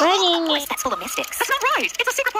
Running. That's full of mystics. That's not right. It's a secret.